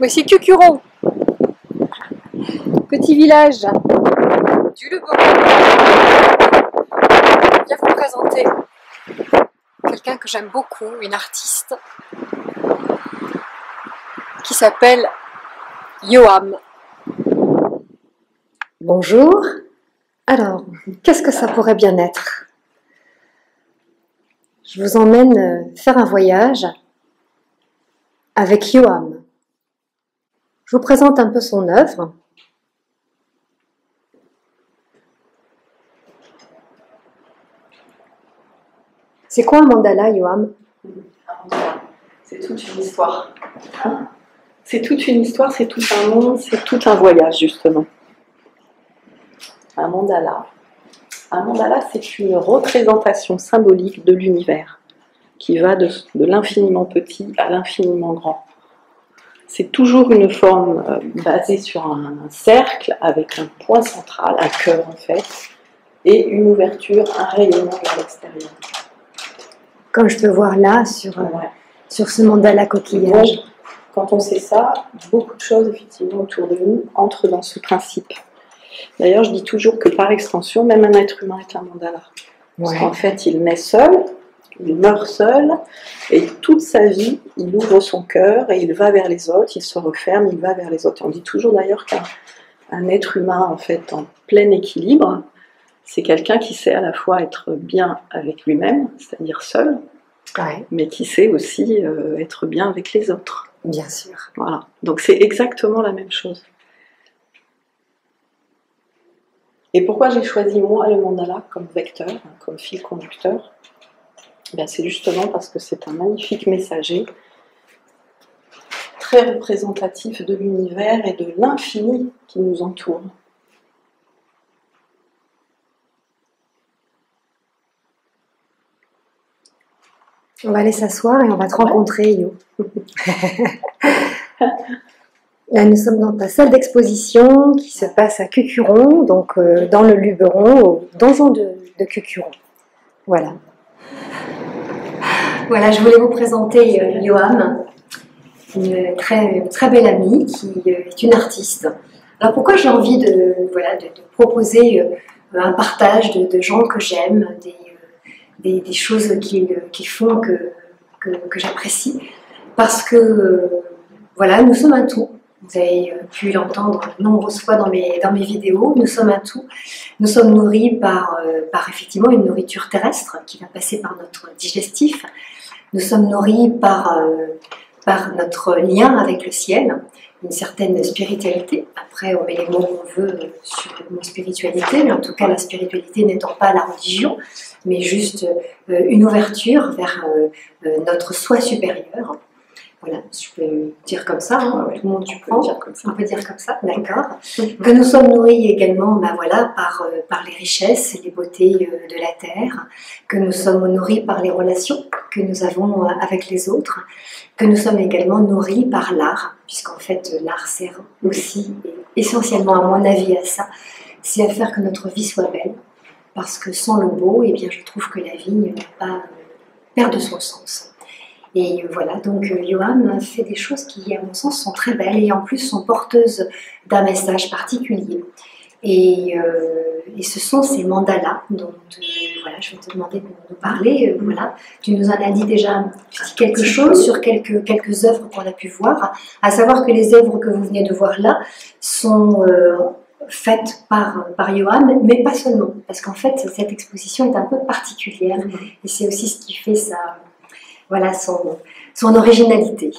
Voici Cucuron, petit village du Luberon. Je viens vous présenter quelqu'un que j'aime beaucoup, une artiste qui s'appelle Yoam. Bonjour. Alors, qu'est-ce que ça pourrait bien être? Je vous emmène euh, faire un voyage avec Yoam. Je vous présente un peu son œuvre. C'est quoi un mandala, Yoam? C'est toute une histoire. C'est toute une histoire, c'est tout un monde, c'est tout un voyage, justement. Un mandala. Un mandala, c'est une représentation symbolique de l'univers qui va de, de l'infiniment petit à l'infiniment grand. C'est toujours une forme euh, basée sur un, un cercle avec un point central, un cœur en fait, et une ouverture, un rayonnement vers l'extérieur. Comme je peux voir là sur, euh, Ouais. sur ce mandala coquillage. Donc, quand on sait ça, beaucoup de choses effectivement autour de nous entrent dans ce principe. D'ailleurs, je dis toujours que par extension, même un être humain est un mandala. Parce Ouais. qu'en fait, il naît seul, il meurt seul, et toute sa vie, il ouvre son cœur et il va vers les autres, il se referme, il va vers les autres. On dit toujours d'ailleurs qu'un un être humain, en fait, en plein équilibre, c'est quelqu'un qui sait à la fois être bien avec lui-même, c'est-à-dire seul, Ouais, mais qui sait aussi euh, être bien avec les autres. bien sûr. Voilà. Donc c'est exactement la même chose. Et pourquoi j'ai choisi moi le mandala comme vecteur, comme fil conducteur? Ben, C'est justement parce que c'est un magnifique messager, très représentatif de l'univers et de l'infini qui nous entoure. On va aller s'asseoir et on va te rencontrer, Yo. Là, nous sommes dans ta salle d'exposition qui se passe à Cucuron, donc euh, dans le Luberon, au donjon de, de Cucuron. Voilà. Voilà, je voulais vous présenter euh, une très, très belle amie qui euh, est une artiste. Alors pourquoi j'ai envie de, voilà, de, proposer euh, un partage de, gens que j'aime, des, euh, des, choses qu'ils qu'ils font que, que, que j'apprécie? Parce que, voilà, nous sommes un tout. Vous avez pu l'entendre nombreuses fois dans mes, dans mes vidéos. Nous sommes un tout. Nous sommes nourris par, par effectivement une nourriture terrestre qui va passer par notre digestif. Nous sommes nourris par, euh, par notre lien avec le ciel, une certaine spiritualité. Après, on met les mots qu'on veut sur le spiritualité, mais en tout cas, la spiritualité n'étant pas la religion, mais juste euh, une ouverture vers euh, notre soi supérieur. Voilà, je peux dire comme ça, hein, tout le monde comprend. dire comme ça. On peut dire comme ça, d'accord. Que nous sommes nourris également ben voilà, par, euh, par les richesses et les beautés euh, de la terre, que nous sommes nourris par les relations que nous avons euh, avec les autres, que nous sommes également nourris par l'art, puisqu'en fait l'art sert aussi et essentiellement à mon avis à ça, c'est à faire que notre vie soit belle, parce que sans le beau, eh bien, je trouve que la vie ne va pas perdre son sens. Et voilà, donc euh, Johan fait des choses qui, à mon sens, sont très belles et en plus sont porteuses d'un message particulier. Et, euh, et ce sont ces mandalas dont euh, voilà, je vais te demander de nous parler. euh, voilà. Tu nous en as dit déjà un petit quelque chose sur quelques, quelques œuvres qu'on a pu voir, à savoir que les œuvres que vous venez de voir là sont faites par, par Johan, mais pas seulement, parce qu'en fait cette exposition est un peu particulière et c'est aussi ce qui fait sa, voilà, son, originalité.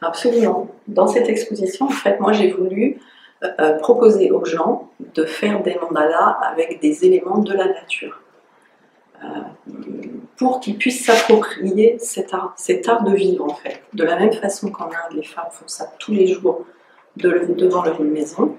Absolument. Dans cette exposition, en fait, moi j'ai voulu euh, euh, proposer aux gens de faire des mandalas avec des éléments de la nature. Euh, pour qu'ils puissent s'approprier cet art, cet art de vivre en fait. De la même façon qu'en Inde, les femmes font ça tous les jours de- devant leur maison.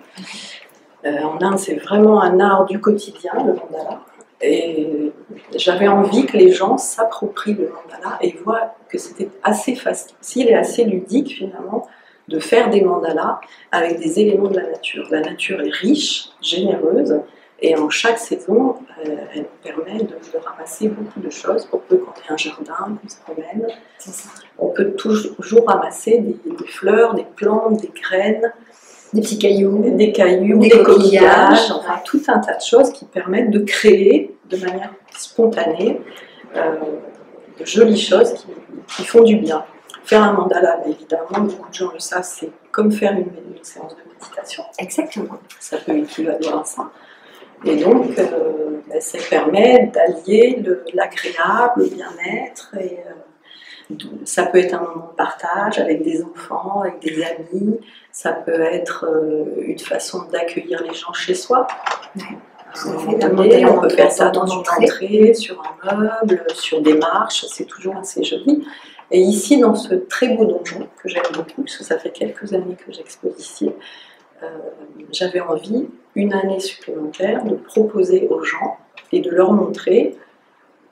En Inde, c'est vraiment un art du quotidien, le mandala. Et j'avais envie que les gens s'approprient le mandala et voient que c'était assez facile et assez ludique finalement de faire des mandalas avec des éléments de la nature. La nature est riche, généreuse, Et en chaque saison, euh, elle permet de, de ramasser beaucoup de choses. Pour peu qu'on ait un jardin, qu'on se promène, on peut toujours ramasser des, des fleurs, des plantes, des graines, Des petits cailloux. des cailloux, Des des, coquillages. coquillages, enfin tout un tas de choses qui permettent de créer de manière spontanée euh, de jolies choses qui, qui font du bien. Faire un mandala, évidemment, beaucoup de gens le savent, c'est comme faire une, une séance de méditation. Exactement. Ça peut équivaloir à ça. Et donc, euh, bah, ça permet d'allier le- l'agréable, le bien-être. Et, euh, ça peut être un moment de partage avec des enfants, avec des amis. Ça peut être euh, une façon d'accueillir les gens chez soi. Ouais, fait. donné, côté, on peut faire ça dans une entrée, sur un meuble, sur des marches. C'est toujours assez joli. Et ici, dans ce très beau donjon que j'aime beaucoup, parce que ça fait quelques années que j'expose ici, euh, j'avais envie, une année supplémentaire, de proposer aux gens et de leur montrer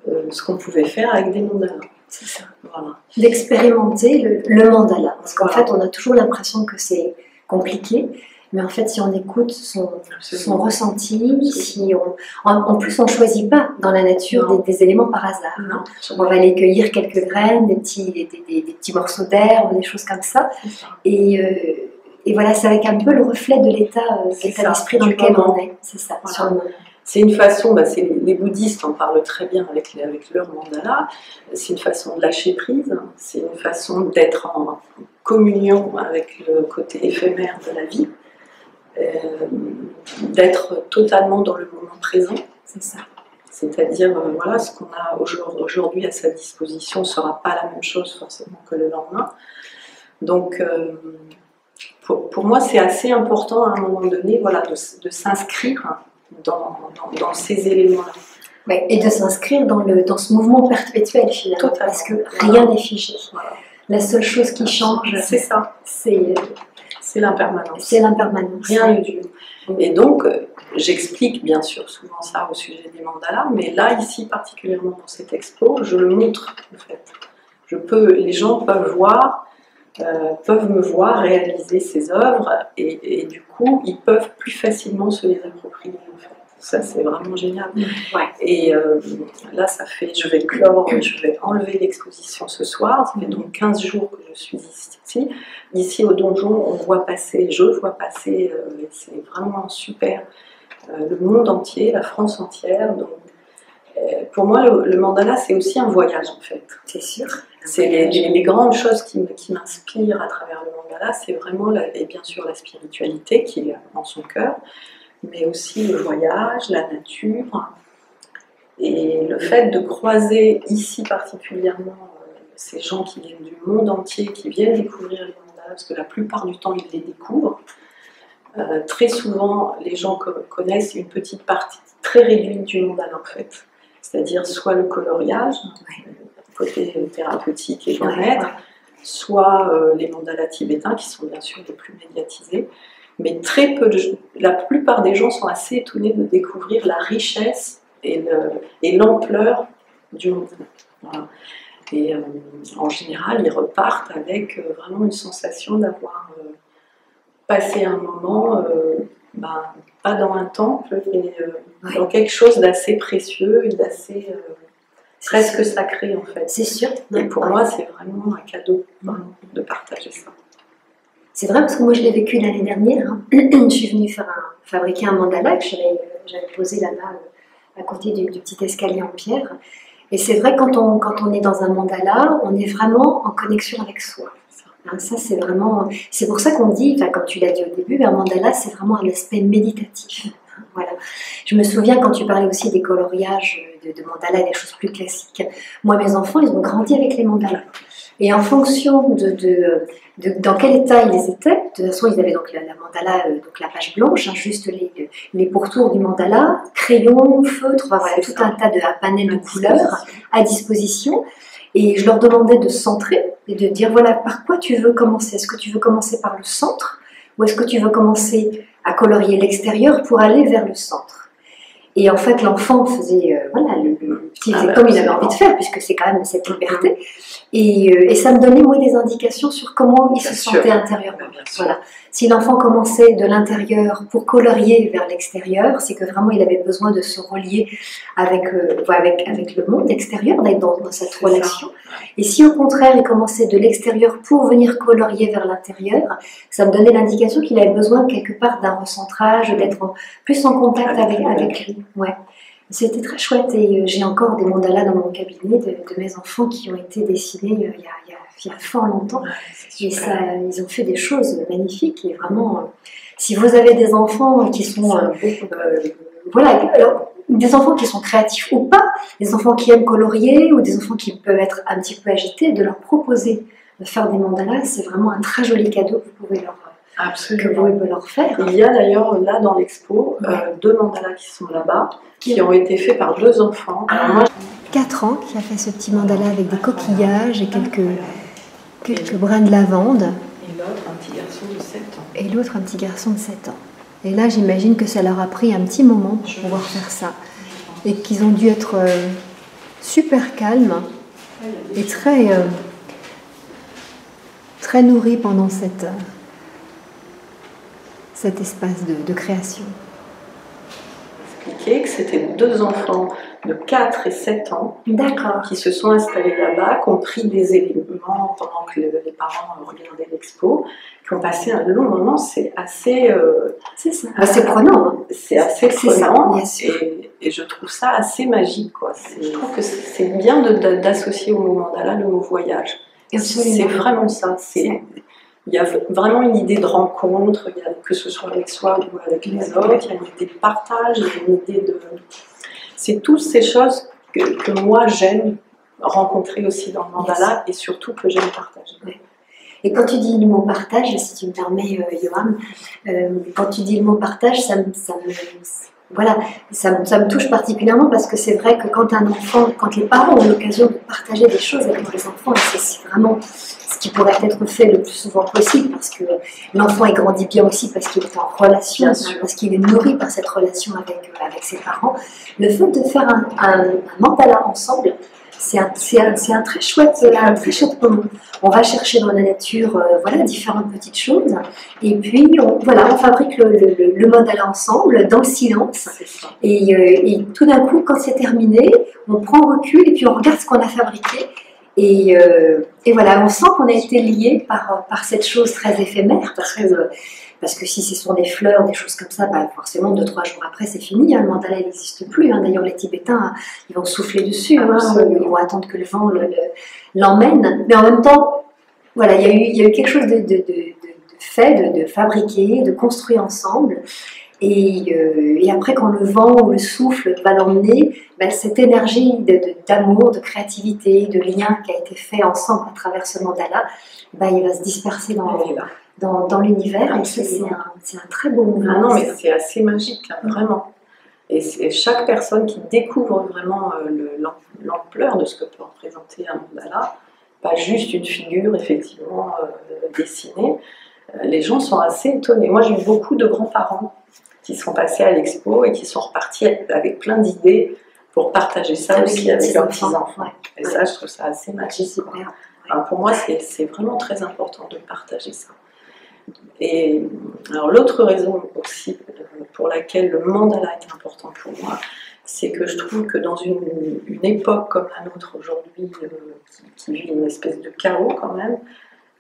euh, ce qu'on pouvait faire avec des mandalas. C'est ça. Voilà. D'expérimenter le, le mandala. Parce qu'en Voilà. fait, on a toujours l'impression que c'est compliqué. Mais en fait, si on écoute son, son ressenti, si on, en, en plus on ne choisit pas dans la nature des, des éléments par hasard. Non, On va aller cueillir quelques graines, des petits, des, des- des petits morceaux d'herbe, des choses comme ça. c'est ça. Et, euh, et voilà, c'est avec un peu le reflet de l'état euh, d'esprit dans lequel on est. C'est ça, Voilà. sur le. C'est une façon, bah, les bouddhistes en parlent très bien avec, les- avec leur mandala, c'est une façon de lâcher prise, c'est une façon d'être en communion avec le côté éphémère de la vie, euh, d'être totalement dans le moment présent, C'est ça. c'est-à-dire euh, voilà, ce qu'on a aujourd'hui à sa disposition ne sera pas la même chose forcément que le lendemain. Donc euh, pour, pour moi c'est assez important à un moment donné voilà, de s'inscrire dans, dans- dans ces éléments-là. Ouais, et de s'inscrire dans, le, dans ce mouvement perpétuel finalement, Totalement. parce que rien n'est figé. Voilà. La seule chose qui change, C'est ça, c'est c'est l'impermanence. c'est l'impermanence. Rien n'est dur. Et donc, euh, j'explique bien sûr souvent ça au sujet des mandalas, mais là, ici, particulièrement dans cette expo, je le montre en fait. Je peux, les gens peuvent voir, euh, peuvent me voir réaliser ces œuvres et, et du coup, ils peuvent plus facilement se les approprier en fait. Ça, c'est vraiment génial. Ouais. Et euh, là, ça fait, je vais clore, je vais enlever l'exposition ce soir. Ça fait donc 15 jours que je suis ici. Ici au donjon, on voit passer, je vois passer, euh, c'est vraiment super, le monde entier, la France entière. Donc, pour moi, le, le mandala, c'est aussi un voyage en fait. C'est sûr. C'est les, les- les grandes choses qui, m'inspirent à travers le mandala, c'est vraiment, la- et bien sûr, la spiritualité qui est en son cœur, mais aussi le voyage, la nature, et le fait de croiser ici particulièrement euh, ces gens qui viennent du monde entier, qui viennent découvrir les mandalas, parce que la plupart du temps, ils les découvrent. Euh, très souvent, les gens co- connaissent une petite partie très réduite du mandala, en fait. C'est-à-dire soit le coloriage, Ouais. Côté thérapeutique et bien-être, soit euh, les mandalas tibétains, qui sont bien sûr les plus médiatisés. Mais très peu de la plupart des gens sont assez étonnés de découvrir la richesse et le- et l'ampleur du mandala. Voilà. Et euh, en général, ils repartent avec euh, vraiment une sensation d'avoir euh, passé un moment, ben, pas dans un temple, mais dans quelque chose d'assez précieux et d'assez presque sacré en fait. C'est sûr. Et pour Ouais. moi, c'est vraiment un cadeau de partager ça. C'est vrai parce que moi je l'ai vécu l'année dernière. hein. je suis venue faire un- fabriquer un mandala que j'avais posé là-bas euh, à côté du, du petit escalier en pierre. Et c'est vrai quand on, quand on est dans un mandala, on est vraiment en connexion avec soi. Hein, ça c'est vraiment, c'est pour ça qu'on dit, comme tu l'as dit au début, un mandala c'est vraiment un aspect méditatif. Voilà. Je me souviens quand tu parlais aussi des coloriages de, de mandala, des choses plus classiques. Moi mes enfants ils ont grandi avec les mandalas. Et en fonction de, de, de- dans quel état ils étaient. De toute façon, ils avaient donc la, la mandala, euh, donc la page blanche, hein, juste les, les pourtours du mandala, crayon, feutre, enfin, voilà, C'est tout ça. un tas de un panel de couleurs à disposition. Et je leur demandais de centrer et de dire voilà, par quoi tu veux commencer? Est-ce que tu veux commencer par le centre ou est-ce que tu veux commencer à colorier l'extérieur pour aller vers le centre? Et en fait, l'enfant faisait, euh, voilà, le, le petit Ah faisait bah, comme il avait envie de faire, puisque c'est quand même cette liberté. Et, euh, et ça me donnait, moi, des indications sur comment il Bien se sûr. sentait intérieurement. Bien. Voilà. Si l'enfant commençait de l'intérieur pour colorier vers l'extérieur, c'est que vraiment il avait besoin de se relier avec, euh, avec, avec le monde extérieur, d'être dans, dans, cette relation. Et si au contraire il commençait de l'extérieur pour venir colorier vers l'intérieur, ça me donnait l'indication qu'il avait besoin quelque part d'un recentrage, d'être plus en contact avec, avec lui. Ouais. C'était très chouette et euh, j'ai encore des mandalas dans mon cabinet de, mes enfants qui ont été dessinés euh, il, y a, il, y a, fort longtemps. et ça, ils ont fait des choses magnifiques et vraiment, euh, si vous avez des enfants qui sont, voilà, des enfants qui sont créatifs ou pas, des enfants qui aiment colorier ou des enfants qui peuvent être un petit peu agités, de leur proposer de faire des mandalas, c'est vraiment un très joli cadeau que vous pouvez leur Absolument. Que vous leur faire. Il y a d'ailleurs là dans l'expo deux mandalas qui sont là-bas qui ont été faits par deux enfants. Ah, 4 ans qui a fait ce petit mandala avec des coquillages et quelques, quelques brins de lavande. Et l'autre, un petit garçon de 7 ans. Et l'autre, un petit garçon de 7 ans. Et là, j'imagine que ça leur a pris un petit moment pour pouvoir faire ça. Et qu'ils ont dû être euh, super calmes et très, euh, très nourris pendant cette, cet espace de, de création que c'était deux enfants de 4 et 7 ans qui se sont installés là-bas, qui ont pris des éléments pendant que les parents regardaient l'expo, qui ont passé un long moment. C'est assez, euh, assez prenant. Hein. C'est assez prenant et, et, je trouve ça assez magique. Quoi. Je trouve que c'est bien d'associer au moment là le mot voyage. C'est vraiment ça. C'est il y a vraiment une idée de rencontre, il y a, que ce soit avec soi ou avec les autres, il y a une idée de partage, il y a une idée de... C'est toutes ces choses que, que moi j'aime rencontrer aussi dans le mandala et surtout que j'aime partager. Et quand tu dis le mot partage, si tu me permets, euh, Johan, euh, quand tu dis le mot partage, ça ça me, voilà, ça, me touche particulièrement parce que c'est vrai que quand un enfant, quand les parents ont l'occasion de partager des choses avec les enfants, c'est vraiment ce qui pourrait être fait le plus souvent possible parce que l'enfant est grandit bien aussi parce qu'il est en relation, parce qu'il est nourri par cette relation avec, euh, avec ses parents. Le fait de faire un, un, un mandala ensemble, c'est un, un, très chouette, un très chouette moment. On va chercher dans la nature euh, voilà, différentes petites choses et puis on, voilà, on fabrique le, le, le mandala ensemble dans le silence. Et, euh, et, tout d'un coup, quand c'est terminé, on prend recul et puis on regarde ce qu'on a fabriqué. Et, euh, et, voilà, on sent qu'on a été lié par, par cette chose très éphémère, très, parce que si ce sont des fleurs, des choses comme ça, bah forcément, deux, trois jours après, c'est fini. Hein, le mandala n'existe plus. Hein. D'ailleurs, les Tibétains, ils vont souffler dessus. Hein, ils vont attendre que le vent l'emmène. Mais en même temps, voilà, il y a eu, il y a eu quelque chose de, de, de, de fait, de, fabriquer, de construire ensemble. Et, euh, et, après, quand le vent ou le souffle va l'emmener, ben, cette énergie d'amour, de, créativité, de lien qui a été fait ensemble à travers ce mandala, ben, il va se disperser dans, dans, dans l'univers. Et c'est un, un, très beau mouvement. Ah non, mais c'est assez magique, hein, vraiment. Et, chaque personne qui découvre vraiment euh, l'ampleur de ce que peut représenter un mandala, pas juste une figure effectivement euh, dessinée, euh, les gens sont assez étonnés. Moi, j'ai eu beaucoup de grands-parents qui sont passés à l'expo et qui sont repartis avec plein d'idées pour partager ça aussi avec leurs petits-enfants. Et ça, je trouve ça assez magique. pour moi, c'est vraiment très important de partager ça. Et alors l'autre raison aussi pour laquelle le mandala est important pour moi, c'est que je trouve que dans une, époque comme la nôtre aujourd'hui, euh, qui, vit une espèce de chaos quand même,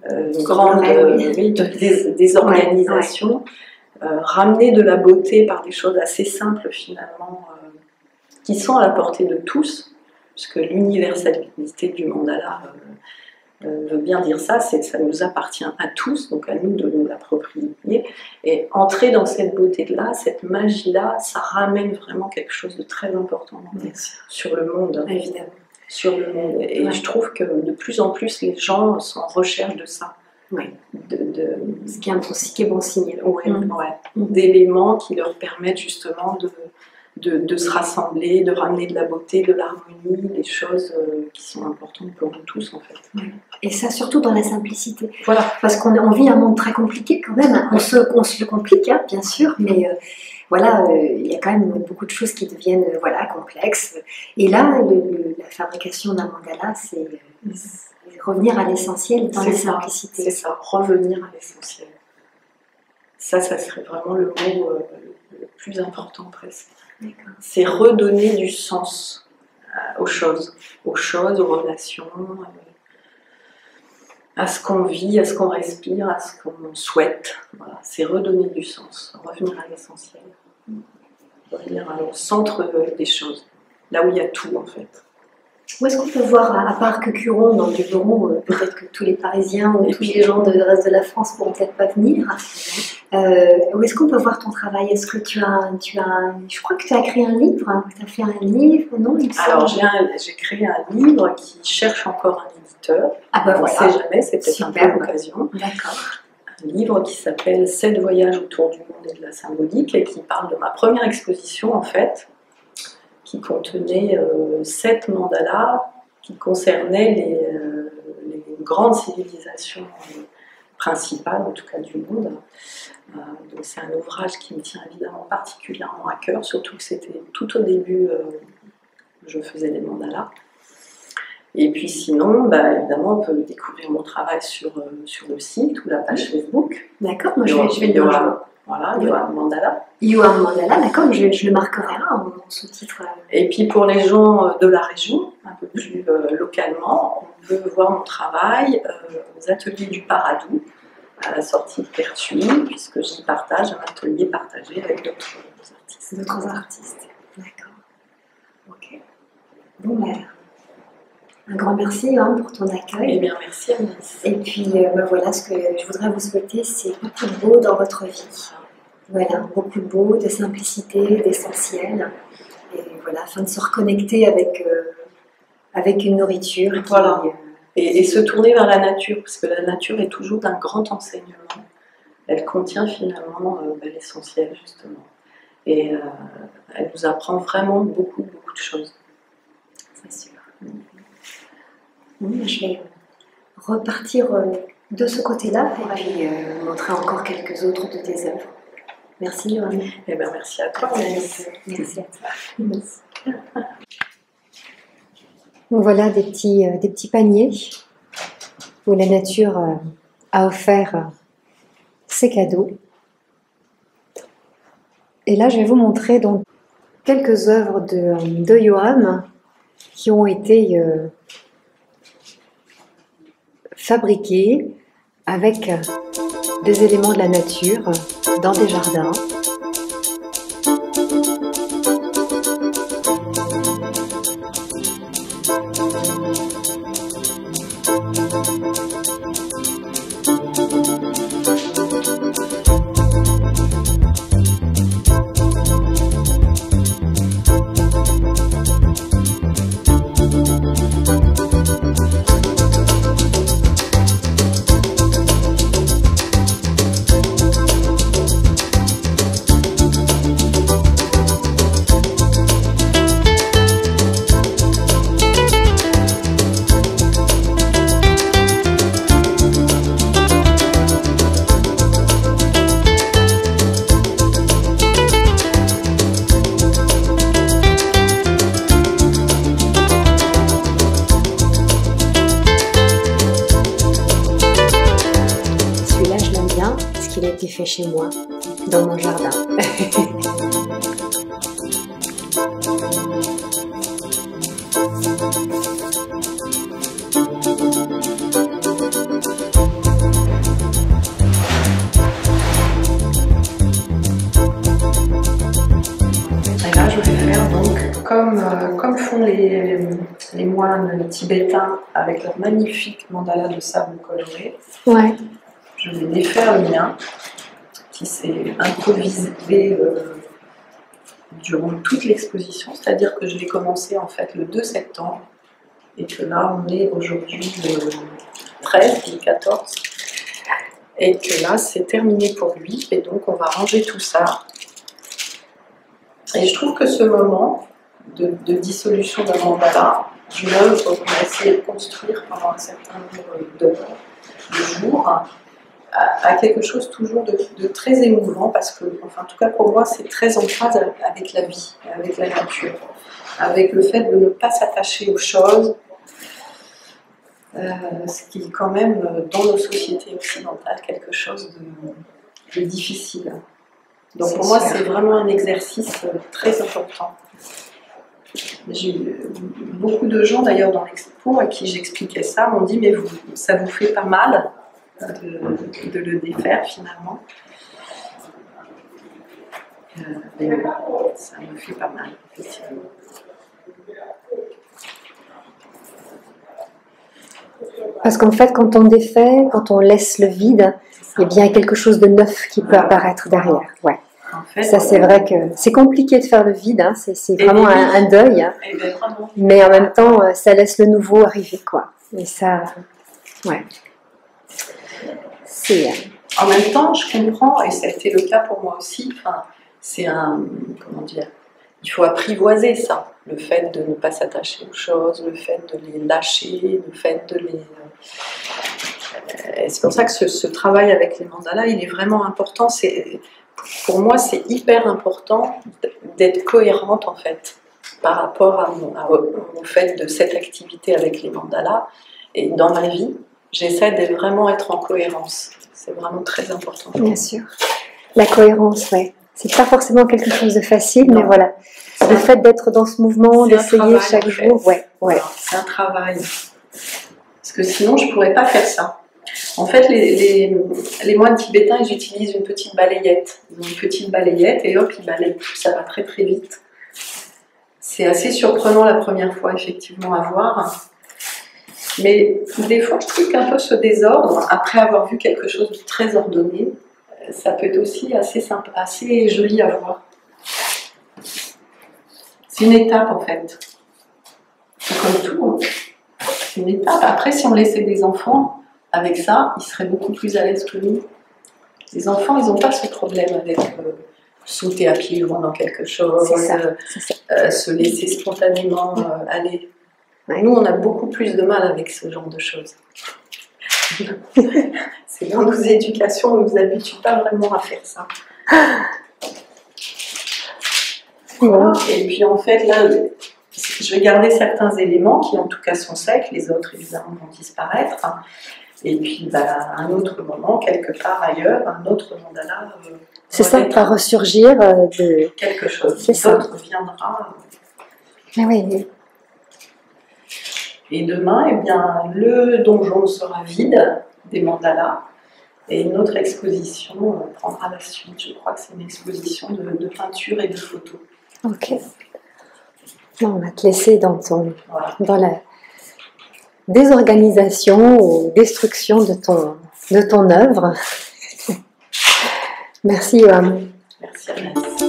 euh, une grande euh, désorganisation, ramener de la beauté par des choses assez simples finalement, qui sont à la portée de tous, puisque l'universalité du mandala euh, veut bien dire ça, c'est que ça nous appartient à tous, donc à nous de nous l'approprier. Et entrer dans cette beauté-là, cette magie-là, ça ramène vraiment quelque chose de très important sur le monde. Évidemment. Sur le monde. Et je trouve que de plus en plus, les gens sont en recherche de ça. Oui. De, Ce qui est un bon signe. Ouais, mm. ouais. D'éléments qui leur permettent justement de, de, se rassembler, de ramener de la beauté, de l'harmonie, des choses euh, qui sont importantes pour nous tous en fait. Et ça surtout dans la simplicité. Voilà. Parce qu'on vit un monde très compliqué quand même. On se, on se le complique, hein, bien sûr, mais euh, voilà, euh, il y a quand même beaucoup de choses qui deviennent voilà, complexes. Et là, la fabrication d'un mandala, c'est revenir à l'essentiel dans la simplicité. C'est ça, revenir à l'essentiel. Ça, ça serait vraiment le mot le plus important presque. C'est redonner du sens euh, aux choses, aux choses, aux relations, euh, à ce qu'on vit, à ce qu'on respire, à ce qu'on souhaite. C'est redonner du sens, revenir à l'essentiel, revenir au centre des choses, là où il y a tout en fait. Où est-ce qu'on peut voir, à part que Curon, dans le bureau, euh, peut-être que tous les Parisiens ou tous les gens du reste de la France pourront peut-être pas venir. Euh, où est-ce qu'on peut voir ton travail? Est-ce que tu as, tu as, je crois que tu as créé un livre, hein, tu as fait un livre, non Alors j'ai créé un livre qui cherche encore un éditeur. Ah bah voilà. On ne sait jamais, c'est peut-être un peu l'occasion. D'accord. Un livre qui s'appelle Sept voyages autour du monde et de la symbolique et qui parle de ma première exposition en fait qui contenait euh, sept mandalas qui concernaient euh, les, grandes civilisations principales, en tout cas du monde. Euh, donc c'est un ouvrage qui me tient évidemment particulièrement à cœur, surtout que c'était tout au début que je faisais des mandalas. Et puis sinon, bah, évidemment, on peut découvrir mon travail sur, sur le site ou la page Facebook. D'accord, moi je vais, je vais le voilà, Yohan Mandala. Yohan Mandala, d'accord, je, je, le marquerai là en sous-titre. Et puis pour les gens euh, de la région, un peu plus euh, localement, on peut voir mon travail euh, aux ateliers du Paradou, à la sortie de Pertuis, puisque j'y partage un atelier partagé avec d'autres artistes. D'autres artistes, d'accord. Ok. Bon, ben, un grand merci hein, pour ton accueil. Eh bien, merci. Et puis, euh, ben voilà, ce que je voudrais vous souhaiter, c'est beaucoup de beau dans votre vie. Voilà, beaucoup de beau, de simplicité, d'essentiel. Et voilà, afin de se reconnecter avec, euh, avec une nourriture. Voilà. Euh, et, se tourner vers la nature, parce que la nature est toujours d'un grand enseignement. Elle contient finalement ben, l'essentiel, justement. Et elle nous apprend vraiment beaucoup, beaucoup de choses. C'est sûr je vais repartir euh, de ce côté-là et puis euh, montrer encore quelques autres de tes œuvres. Merci, Yoann. Eh bien, merci à toi. Merci, merci à toi. voilà des petits, euh, des petits paniers où la nature a offert ses cadeaux. Et là, je vais vous montrer donc quelques œuvres de, de Johan qui ont été fabriqués avec des éléments de la nature dans des jardins comme, euh, comme font les, les, moines tibétains avec leur magnifique mandala de sable coloré. Ouais. Je vais défaire le mien qui s'est improvisé euh, durant toute l'exposition, c'est-à-dire que je l'ai commencé en fait le 2 septembre et que là on est aujourd'hui le 13 le 14 et que là c'est terminé pour lui et donc on va ranger tout ça. Et je trouve que ce moment de, dissolution d'un mandala, d'une œuvre qu'on a essayé de construire pendant un certain nombre de, de jours, à, quelque chose toujours de, très émouvant parce que, enfin, en tout cas pour moi, c'est très en phase avec la vie, avec la nature, avec le fait de ne pas s'attacher aux choses, euh, ce qui est quand même dans nos sociétés occidentales quelque chose de difficile. Donc pour moi, c'est vraiment un exercice très important. J'ai eu beaucoup de gens d'ailleurs dans l'expo à qui j'expliquais ça m'ont dit mais vous, ça vous fait pas mal? De, de le défaire finalement. Euh, mais ça me fait pas mal, effectivement. Parce qu'en fait, quand on défait, quand on laisse le vide, eh bien, il y a quelque chose de neuf qui peut apparaître derrière. Ouais. En fait, Ça, c'est vrai que c'est compliqué de faire le vide, hein. c'est c'est vraiment un, un deuil, hein. eh ben, mais en même temps, euh, ça laisse le nouveau arriver, quoi. Et ça, ouais. Euh, En même temps, je comprends, et ça a été le cas pour moi aussi, enfin, c'est un, comment dire, il faut apprivoiser ça, le fait de ne pas s'attacher aux choses, le fait de les lâcher, le fait de les... euh, c'est pour ça que ce, travail avec les mandalas, il est vraiment important. C'est, pour moi, c'est hyper important d'être cohérente, en fait, par rapport à mon- au fait de cette activité avec les mandalas. Et dans ma vie, j'essaie de vraiment être en cohérence. C'est vraiment très important. Bien sûr. La cohérence, ouais. C'est pas forcément quelque chose de facile, mais voilà. Le fait d'être dans ce mouvement, d'essayer chaque en fait. jour, ouais, ouais. C'est un travail. Parce que sinon, je ne pourrais pas faire ça. En fait, les, les, les moines tibétains, ils utilisent une petite balayette. Ils ont une petite balayette et hop, ils balayent. Ça va très très vite. C'est assez surprenant la première fois, effectivement, à voir. Mais des fois, je trouve qu'un peu ce désordre, après avoir vu quelque chose de très ordonné, euh, ça peut être aussi assez, sympa, assez joli à voir. C'est une étape, en fait. C'est comme tout. hein. C'est une étape. Après, si on laissait des enfants avec ça, ils seraient beaucoup plus à l'aise que nous. Les enfants, ils n'ont pas ce problème avec euh, sauter à pieds joints dans quelque chose, euh, ça. euh, se laisser spontanément euh, aller. Nous, on a beaucoup plus de mal avec ce genre de choses. C'est dans nos éducations, on ne nous habitue pas vraiment à faire ça. Bon. Et puis en fait, là, je vais garder certains éléments qui en tout cas sont secs, les autres évidemment vont disparaître. Et puis bah, à un autre moment, quelque part ailleurs, un autre mandala, euh, C'est ça, va ressurgir euh, de. quelque chose C'est ça. viendra. Ah oui, Et demain, eh bien, le donjon sera vide des mandalas. Et une autre exposition euh, prendra la suite. Je crois que c'est une exposition de, de peinture et de photos. ok. Non, on va te laisser dans, ton, Voilà. dans la désorganisation ou destruction de ton, de ton œuvre. Merci, Johan. Merci Agnès.